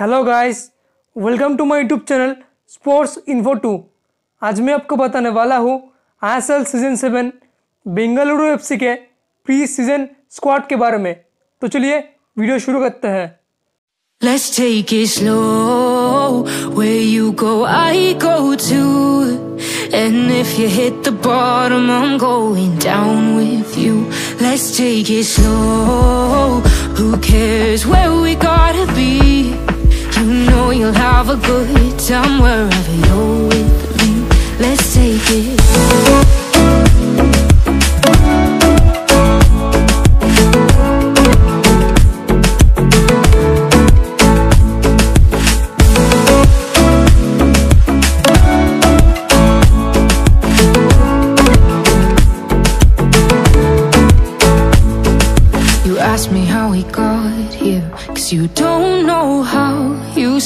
Hello guys welcome to my YouTube channel sports info two आज मैं आपको बताने वाला हूँ I season seven Bengaluru FC के प्री सीज़न स्क्वाड के बारे में तो चलिए वीडियो शुरू करते हैं Let's take it slow. Where you go, I go too. And if you hit the bottom, I'm going down with you. Let's take it slow. Who cares where we gotta be? You'll have a good time wherever you're with me. Let's take it. You ask me how we got here, cause you don't know how.